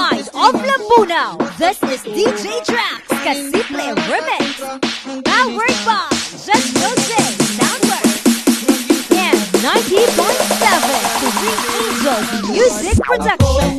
side of Lambuna. This is DJ Draxx Casiple Remix. Powered by Just Jose Soundwork. And 90.7 to Green Angels Music Production.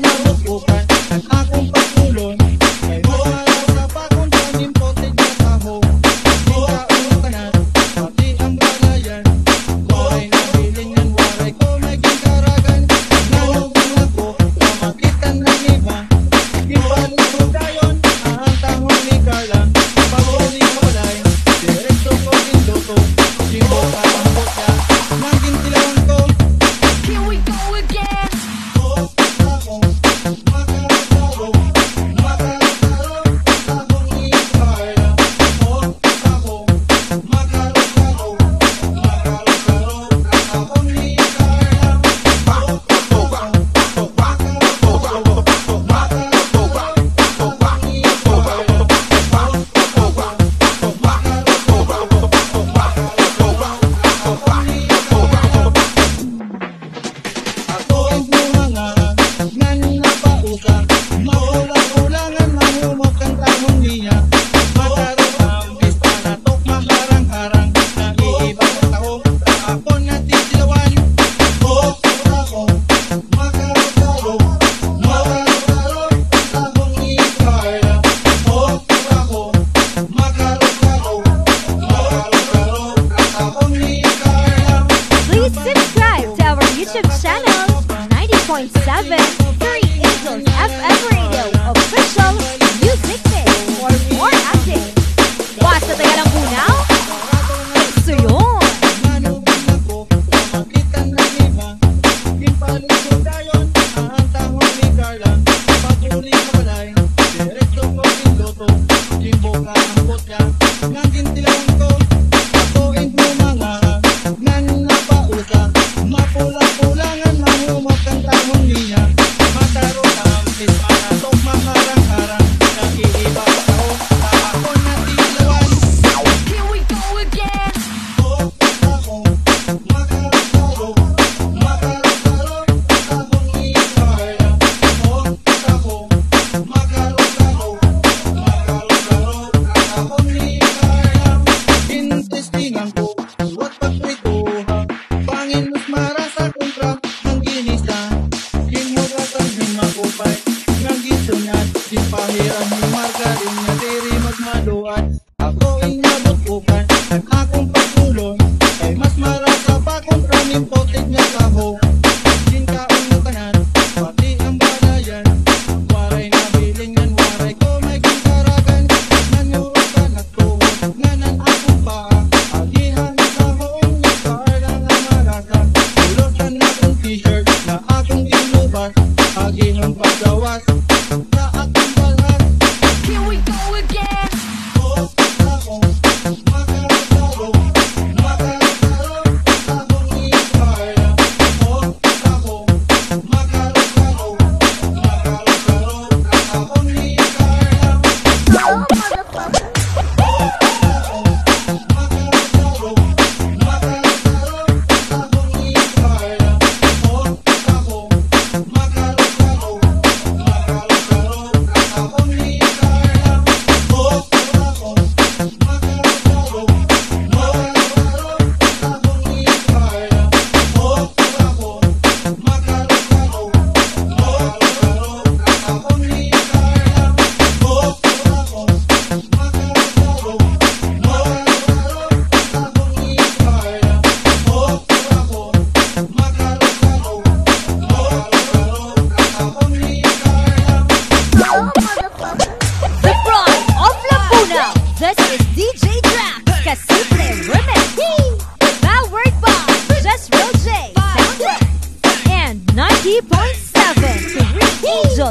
YouTube channel 90.7 3 Angels FM Radio Official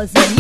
cause